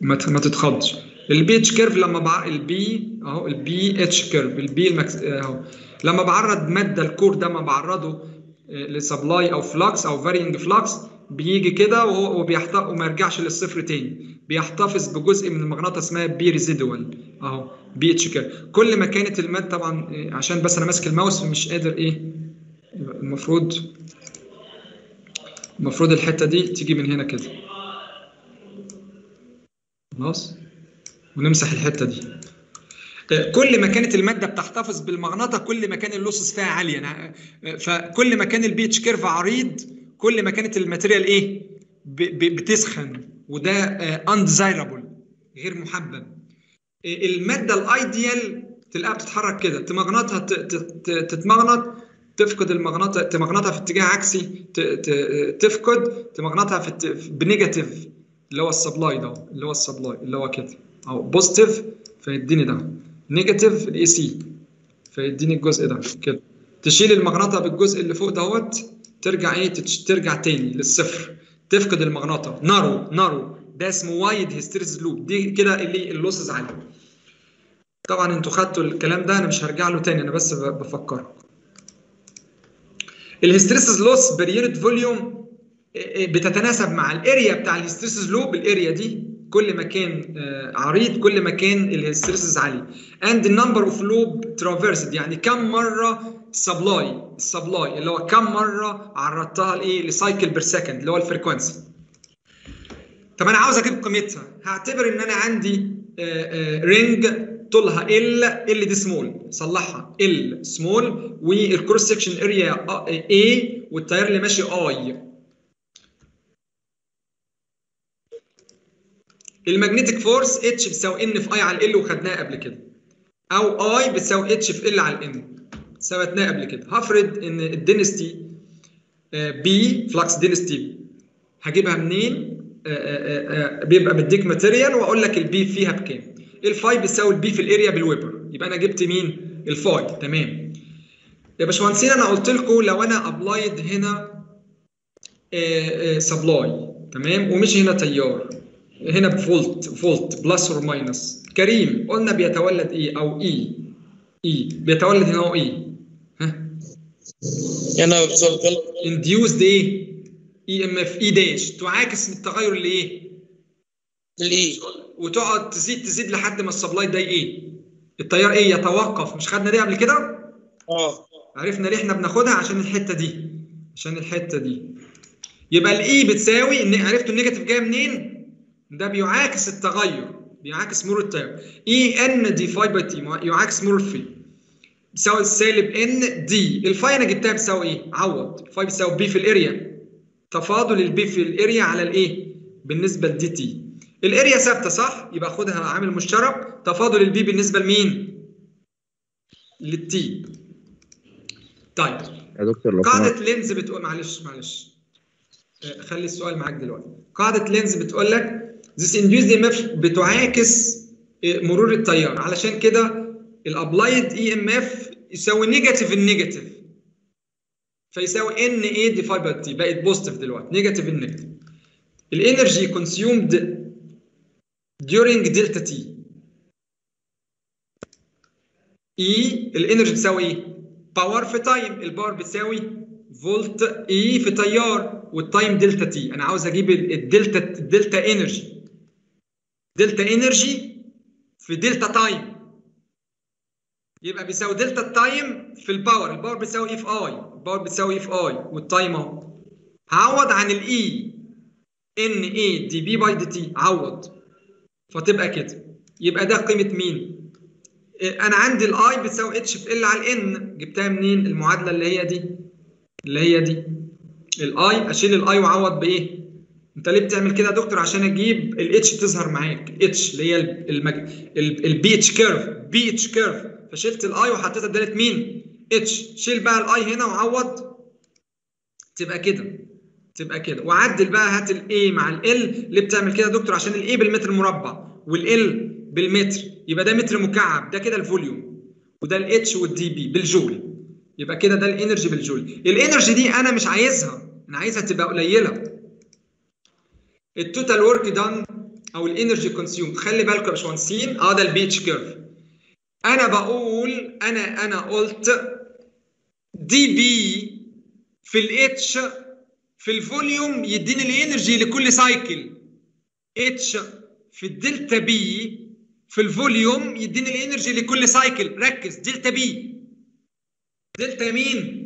ما ت- ما تتخضش. ال BH curve لما بع... ال B أهو ال BH curve ال B ال max... أهو. لما بعرض مادة ال core ده ما بعرضه ل supply أو flux أو varying flux بيجي كده وهو وبيحتفظ وما يرجعش للصفر تاني. بيحتفظ بجزء من المغنطة اسمها B residual أهو BH curve كل ما كانت المادة طبعا إيه، عشان بس أنا ماسك الماوس مش قادر إيه المفروض المفروض الحتة دي تيجي من هنا كده. خلاص ونمسح الحتة دي. آه، كل ما كانت المادة بتحتفظ بالمغنطة كل ما كان ال losses فيها عالية. آه، فكل ما كان ال BH curve عريض كل ما كانت ال material إيه؟ بتسخن. وده undesirable غير محبب. آه، المادة ال ideal تلاقيها بتتحرك كده. تمغنطها تتمغنط تفقد المغنطة تمغنطها في اتجاه عكسي تفقد تمغنطها في- ب negative اللي هو ال supply ده اللي هو ال supply اللي هو كده. أو positive فيديني ده. negative ال AC فيديني الجزء ده. كده. تشيل المغنطة بالجزء اللي فوق دوت ترجع إيه؟ ترجع تاني للصفر. تفقد المغنطة. narrow narrow ده اسمه wide hysteresis loop دي كده اللي ال losses عاليه طبعا أنتوا خدتوا الكلام ده أنا مش هرجع له تاني أنا بس بفكركم ال hysteresis loss per unit volume بتتناسب مع ال area بتاع ال hysteresis loop ال area دي كل ما كان آه، عريض كل ما كان ال hysteresis عالي the number of loops traversed يعني كم مرة supply ال supply اللي هو كم مرة عرضتها لإيه؟ ل cycle per second اللي هو ال frequency طب أنا عاوز أجيب قيمتها. هعتبر إن أنا عندي ring طولها ال L دي small صلحها. L small وال cross section area A والتيار اللي ماشي I ال magnetic force H بتساوي N في I على L وخدناها قبل كده. أو I بتساوي H في L على ال N ثبتناها قبل كده. هفرض إن ال density B flux density هجيبها منين؟ آه، آه، آه، بيبقى مديك material وأقول لك ال B فيها بكام. ال phi بيساوي البي في الاريا بالويبر يبقى أنا جبت مين؟ الفاي تمام. يا باشمهندسين أنا قلت لكم لو أنا applied هنا supply تمام؟ ومش هنا تيار. هنا ب volt volt plus or minus كريم قلنا بيتولد إيه؟ أو E E بيتولد هنا هو إيه ها؟ هنا بسبب induced إيه؟ EMF E dash تعاكس التغير اللي إيه ال I وتقعد تزيد تزيد لحد ما ال supply ده إيه؟ التيار إيه؟ يتوقف. مش خدنا دي قبل كده؟ آه. عرفنا ليه إحنا بناخدها؟ عشان الحتة دي. عشان الحتة دي. يبقى ال E بتساوي N عرفتوا ال negative جاية منين؟ ده بيعاكس التغير بيعاكس مرور التيار E N d phi by t يعاكس مرور ال V بيساوي سالب N d ال phi أنا جبتها بتساوي إيه؟ عوض. ال phi بيساوي B في الأريا. تفاضل ال B في الأريا على ال A بالنسبة ل dt الأريا ثابتة صح؟ يبقى خدها عامل مشترك. تفاضل ال B بالنسبة لمين لل t طيب. يا دكتور لو قاعدة Lenz بتقول معلش معلش. آه، خلي السؤال معاك دلوقتي. قاعدة Lenz بتقول لك this induced EMF بتعاكس آه، مرور التيار. علشان كده ال applied EMF يساوي negative ال negative فيساوي N A d phi by t بقت positive دلوقتي. negative ال negative ال energy consumed during delta t E ال energy بتساوي إيه؟ power في time ال power بتساوي volt E في تيار. وال time delta t أنا عاوز أجيب ال- ال delta ال delta energy delta energy في delta time. يبقى بيساوي delta ال time في ال power. ال power بتساوي E في I. ال power بتساوي E في I. وال time اهو. هعوض عن ال E N A dB by dt عوض فتبقى كده. يبقى ده قيمة مين؟ أنا عندي ال I بتساوي H في L على ال N جبتها منين؟ المعادلة اللي هي دي. اللي هي دي. ال I أشيل ال I وأعوض بإيه؟ انت ليه بتعمل كده يا دكتور؟ عشان أجيب ال H تظهر معاك. H اللي هي المج... ال B-H curve. B-H curve. فشلت ال I وحطيتها ادالت مين؟ اتش. شيل بقى الاي هنا وعوض. تبقى كده. تبقى كده. وعدل بقى هات ال A مع L ليه بتعمل كده يا دكتور؟ عشان ال A بالمتر مربع وال L بالمتر. يبقى ده متر مكعب. ده كده ال volume. وده ال H وال dB بالجول. يبقى كده ده ال energy بالجول. ال energy دي أنا مش عايزها. أنا عايزها تبقى قليلة. ال total work done أو ال energy consumed خلي بالكم يا باشمهندسين آه ده ال B-H curve أنا بقول أنا أنا قلت dB في ال H في ال volume يديني ال energy لكل cycle H في ال delta B في ال volume يديني ال energy لكل cycle ركز delta B delta مين؟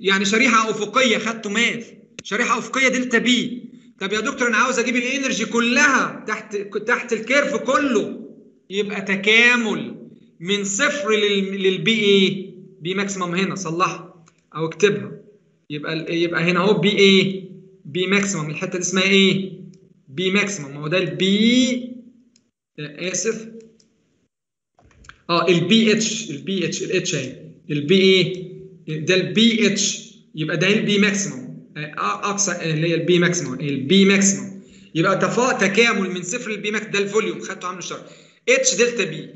يعني شريحة أفقية خدته مال شريحة أفقية delta B طب يا دكتور أنا عاوز أجيب ال energy كلها تحت تحت ال curve كله. يبقى تكامل من صفر لل- لل B إيه B maximum هنا صلحها أو اكتبها. يبقى يبقى هنا أهو B إيه B maximum الحتة دي اسمها إيه؟ B maximum ما هو ده ال B آسف. آه ال B-H ال B-H ال H أهي. ال B إيه ده ال B-H يبقى ده البي ماكسيمم آه، أقصى اللي هي ال B maximum ال B maximum يبقى تفا تكامل من صفر لل B max ده ال volume. خدته عامل الشرط. H delta B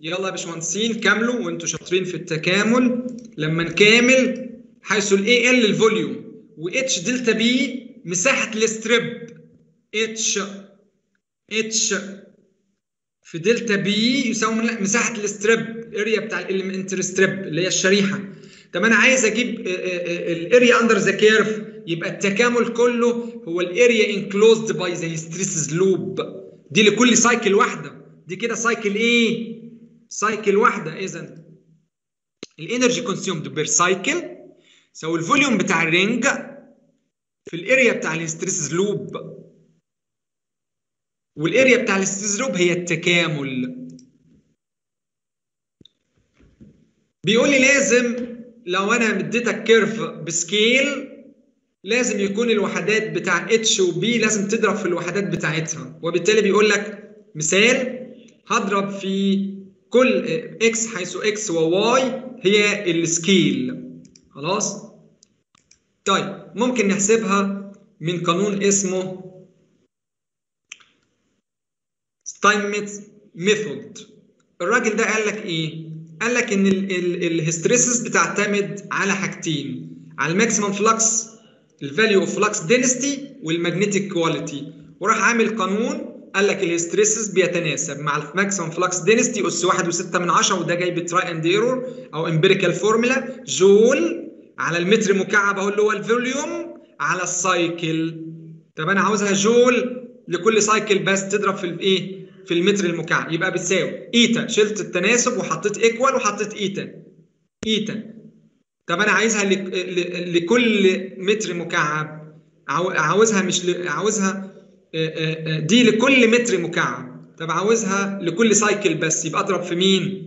يلا يا باشمهندسين كاملوا وانتوا شاطرين في التكامل. لما نكامل حيث ال A L ال volume و H delta B مساحة ال strip H H في delta B يساوي مساحة ال strip area بتاع ال elementary strip اللي هي الشريحة. طب أنا عايز أجيب ال area under the curve يبقى التكامل كله هو ال area enclosed by the hysteresis loop دي لكل cycle واحدة. دي كده cycle إيه cycle واحدة. اذا الانرجي كونسيومد بير سايكل يساوي الفوليوم بتاع الرينج في الاريا بتاع الستريسز لوب والاريا بتاع الستريسز لوب هي التكامل. بيقول لي لازم لو أنا مديتك curve ب scale لازم يكون الوحدات بتاع H و B لازم تضرب في الوحدات بتاعتها. وبالتالي بيقول لك مثال هضرب في كل X حيث X و Y هي ال scale. خلاص؟ طيب ممكن نحسبها من قانون اسمه Steinmetz method الراجل ده قال لك إيه؟ قال لك إن ال hysteresis بتعتمد على حاجتين على ال maximum flux ال value of flux density وال magnetic quality وراح عامل قانون قال لك ال hysteresis بيتناسب مع ال maximum flux density اس 1.6 من 10 وده جاي ب try and error أو empirical formula جول على المتر مكعب أهو اللي هو ال volume على ال cycle طب أنا عاوزها جول لكل cycle بس تضرب في الايه في المتر المكعب. يبقى بتساوي eta شلت التناسب وحطيت equal وحطيت eta eta طب أنا عايزها لكل متر مكعب. عاو- عاوزها مش ل- عاوزها دي لكل متر مكعب. طب عاوزها لكل cycle بس يبقى أضرب في مين؟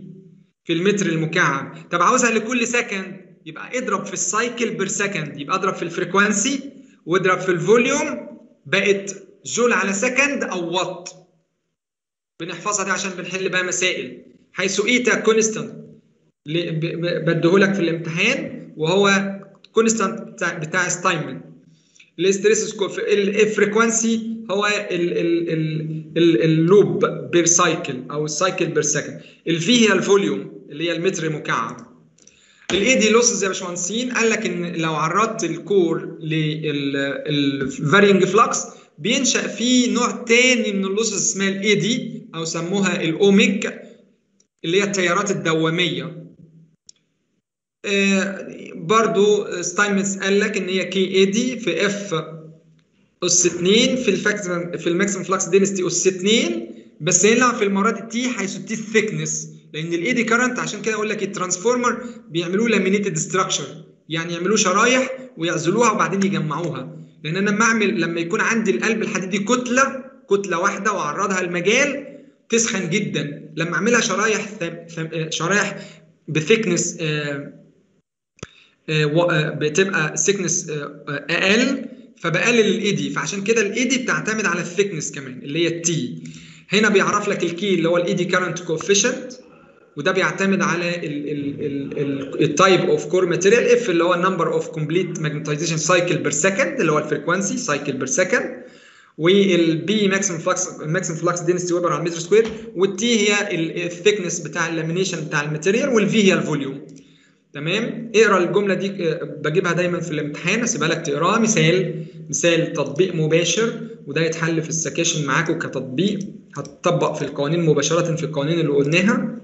في المتر المكعب. طب عاوزها لكل second يبقى اضرب في ال cycle per second يبقى اضرب في ال frequency واضرب في ال volume بقت جول على second أو وات بنحفظها دي عشان بنحل بقى مسائل. حيث eta constant بديهولك في الامتحان وهو constant بتاع, Steinmetz ال hysteresis ال frequency هو ال ال ال ال اللوب بير سايكل أو السايكل بير سكند الفي هي الفوليوم اللي هي المتر مكعب ال eddy losses يا باشمهندسين قال لك إن لو عرضت ال core لل varying flux بينشأ فيه نوع تاني من ال losses اسمها ال eddy أو سموها ال ohmic اللي هي التيارات الدوامية. برضو Steinmetz قال لك إن هي K eddy في F أس 2 في ال flux في ال maximum flux density أس 2 بس هنا في المرة دي t حيث t ال thickness لأن ال eddy current عشان كده أقول لك ال transformer بيعملوه laminated structure يعني يعملوه شرايح ويعزلوها وبعدين يجمعوها. لأن أنا لما أعمل لما يكون عندي القلب الحديدي كتلة كتلة واحدة وأعرضها المجال تسخن جدا. لما أعملها شرايح شرايح ب thickness بتبقى thickness أقل فبقلل ال eddy فعشان كده ال eddy بتعتمد على ال thickness كمان اللي هي ال t هنا بيعرف لك ال K اللي هو ال eddy current coefficient وده بيعتمد على ال type of core material f اللي هو ال number of complete magnetization cycle per second اللي هو ال frequency cycle per second والبي ماكسيمم فلكس ماكسيمم فلكس دينستي ويبر على المتر سكوير والتي هي الثيكنس بتاع اللامينيشن بتاع الماتيريال والفي هي الفوليوم تمام؟ اقرأ الجملة دي بجيبها دايما في الامتحان اسيبها لك تقراها. مثال مثال تطبيق مباشر وده يتحل في السكاشن معاكم كتطبيق. هتطبق في القوانين مباشرة في القوانين اللي قلناها.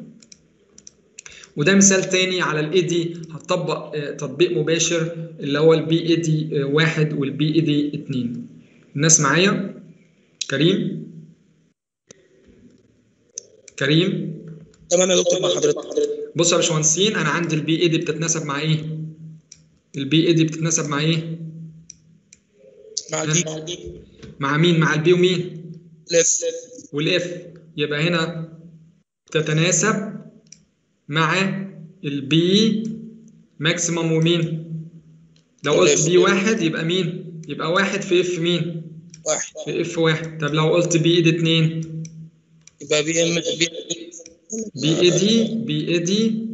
وده مثال تاني على ال eddy هتطبق تطبيق مباشر اللي هو ال P eddy واحد وال P eddy اتنين. الناس معايا؟ كريم؟ كريم؟ تمام يا دكتور مع حضرتك. بص يا باشمهندسين أنا عندي ال P eddy بتتناسب مع إيه؟ ال P eddy بتتناسب مع إيه؟ مع دي مع مين؟ مع ال B ومين؟ ال f وال f يبقى هنا تتناسب مع ال B maximum ومين؟ لو قلت بي واحد يبقى مين؟ يبقى واحد في اف مين؟ واحد في اف واحد طب لو قلت بي دي اتنين يبقى بي ام بي بي اي دي بي اي دي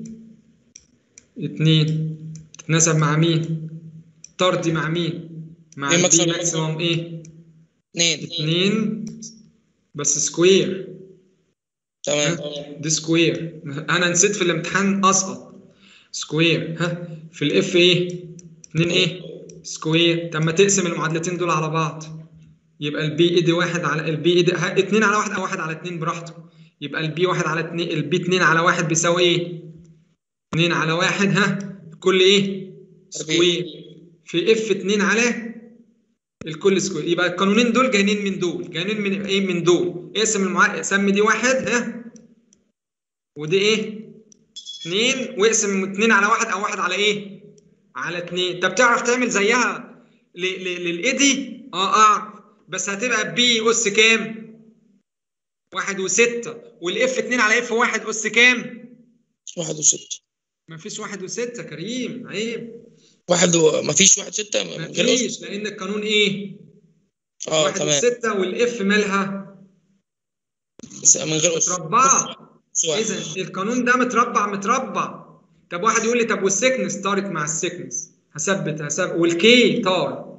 اتنين تتناسب مع مين؟ طردي مع مين؟ مع بي البي. ماكسيمم إيه؟ اثنين. اتنين بس سكوير تمام. دي سكوير أنا نسيت في الامتحان أسقط. square ها؟ في ال f إيه؟ اتنين إيه؟ square طب ما تقسم المعادلتين دول على بعض. يبقى ال P eddy واحد على ال P eddy ها، اتنين على واحد أو واحد على اتنين براحته. يبقى ال P واحد على اتنين ال B اتنين على واحد بيساوي إيه؟ اتنين على واحد ها كل إيه؟ square في f اتنين على الكل square يبقى القانونين دول جايين من دول جايين من إيه من دول اقسم المع... سمي دي واحد ها ودي إيه؟ اتنين واقسم اتنين على واحد أو واحد على إيه؟ على اتنين طب تعرف تعمل زيها ل... ل... لل eddy؟ آه اعرف بس هتبقى B أس كام؟ واحد وستة وال f اتنين على f واحد أس كام؟ واحد وستة. مفيش واحد وستة كريم عيب. واحد و... مفيش واحد ستة؟ مفيش لأن القانون إيه؟ آه واحد تمام. وستة وال f مالها؟ من غير أس. متربعة. اذا القانون ده متربع متربع. طب واحد يقول لي طب وال thickness؟ طارت مع ال thickness. هثبت هثبت وال K طار.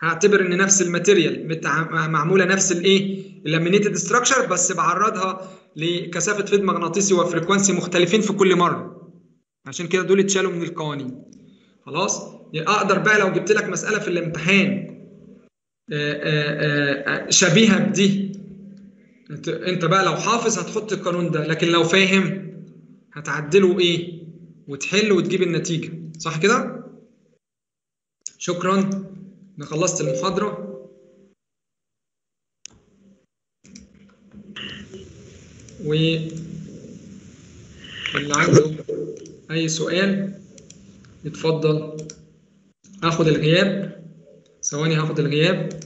هعتبر إن نفس ال material. معمولة نفس الإيه؟ ال laminated structure بس بعرضها لكثافة فيض مغناطيسي و frequency مختلفين في كل مرة. عشان كده دول اتشالوا من القوانين. خلاص؟ أقدر بقى لو جبت لك مسألة في الامتحان آه، آه، آه، شبيهة بدي. أنت بقى لو حافظ هتحط القانون ده لكن لو فاهم هتعدله إيه؟ وتحل وتجيب النتيجة. صح كده؟ شكرا. أنا خلصت المحاضرة. و اللي عنده أي سؤال يتفضل هاخد الغياب. ثواني هاخد الغياب.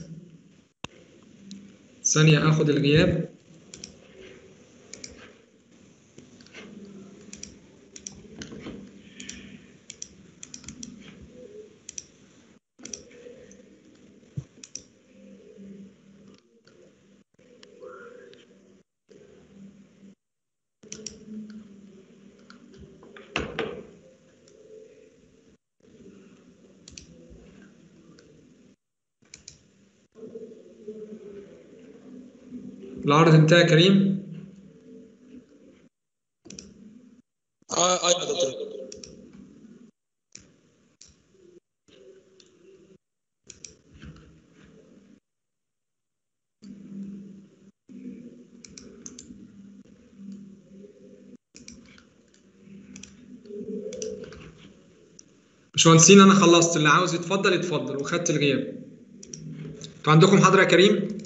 ثانية هاخد الغياب. انتهى يا كريم؟ آه أيوه دكتور. باشمهندسين أنا خلصت. اللي عاوز يتفضل يتفضل. وخدت الغياب. أنتوا عندكم محاضره يا كريم؟